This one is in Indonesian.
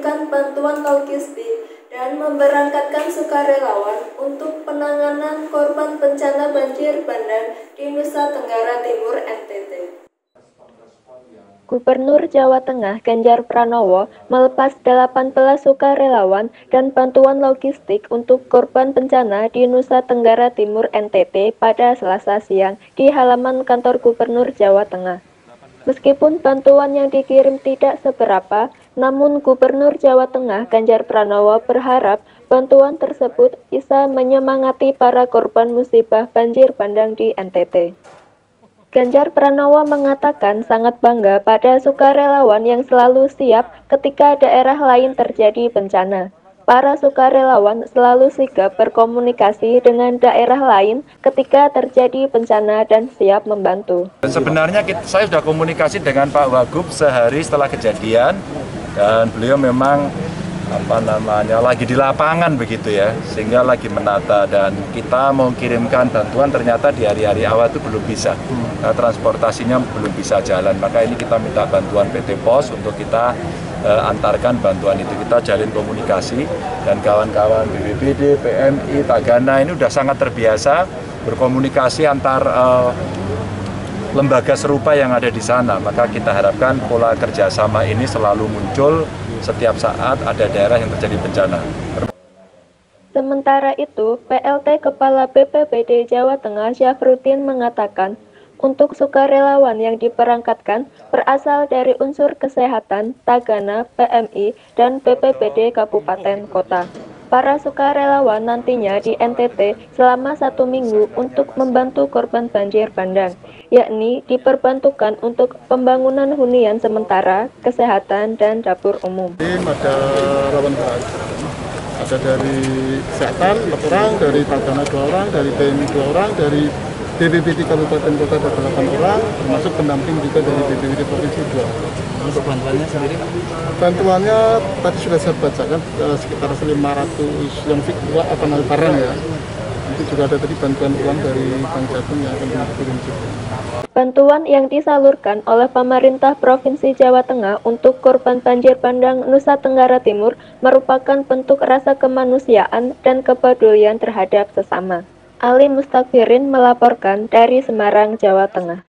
mengirimkan bantuan logistik dan memberangkatkan sukarelawan untuk penanganan korban bencana banjir bandang di Nusa Tenggara Timur NTT. Gubernur Jawa Tengah Ganjar Pranowo melepas 18 sukarelawan dan bantuan logistik untuk korban bencana di Nusa Tenggara Timur NTT pada Selasa siang di halaman kantor Gubernur Jawa Tengah. Meskipun bantuan yang dikirim tidak seberapa, namun Gubernur Jawa Tengah Ganjar Pranowo berharap bantuan tersebut bisa menyemangati para korban musibah banjir bandang di NTT. Ganjar Pranowo mengatakan sangat bangga pada sukarelawan yang selalu siap ketika daerah lain terjadi bencana para sukarelawan selalu sigap berkomunikasi dengan daerah lain ketika terjadi bencana dan siap membantu. Sebenarnya kita, saya sudah komunikasi dengan Pak Wagub sehari setelah kejadian dan beliau memang apa namanya lagi di lapangan begitu ya sehingga lagi menata dan kita mau kirimkan bantuan ternyata di hari-hari awal itu belum bisa. Nah, transportasinya belum bisa jalan. Maka ini kita minta bantuan PT Pos untuk kita uh, antarkan bantuan itu. Kita jalin komunikasi dan kawan-kawan BPBD, PMI, Tagana ini sudah sangat terbiasa berkomunikasi antar uh, lembaga serupa yang ada di sana. Maka kita harapkan pola kerjasama ini selalu muncul setiap saat ada daerah yang terjadi bencana. Sementara itu, PLT Kepala BPBD Jawa Tengah Syafruddin mengatakan untuk sukarelawan yang diperangkatkan berasal dari unsur kesehatan, Tagana, PMI, dan BPBD Kabupaten Kota. Para sukarelawan nantinya di NTT selama satu minggu untuk membantu korban banjir bandang, yakni diperbantukan untuk pembangunan hunian sementara, kesehatan, dan dapur umum. Ada lawan ada dari kesehatan orang, dari Tagana dua orang, dari PMI dua orang, dari BPBD Kabupaten Kota ada 8 orang, termasuk pendamping juga dari BPBD Provinsi 2. Untuk bantuannya sendiri Pak? Bantuannya tadi sudah saya bacakan eh, sekitar 500 yang fikwa apa barang ya. Itu juga ada tadi bantuan uang dari Bank Jatim yang akan dikirim juga. Bantuan yang disalurkan oleh pemerintah Provinsi Jawa Tengah untuk korban banjir bandang Nusa Tenggara Timur merupakan bentuk rasa kemanusiaan dan kepedulian terhadap sesama. Ali Mustakfirin melaporkan dari Semarang, Jawa Tengah.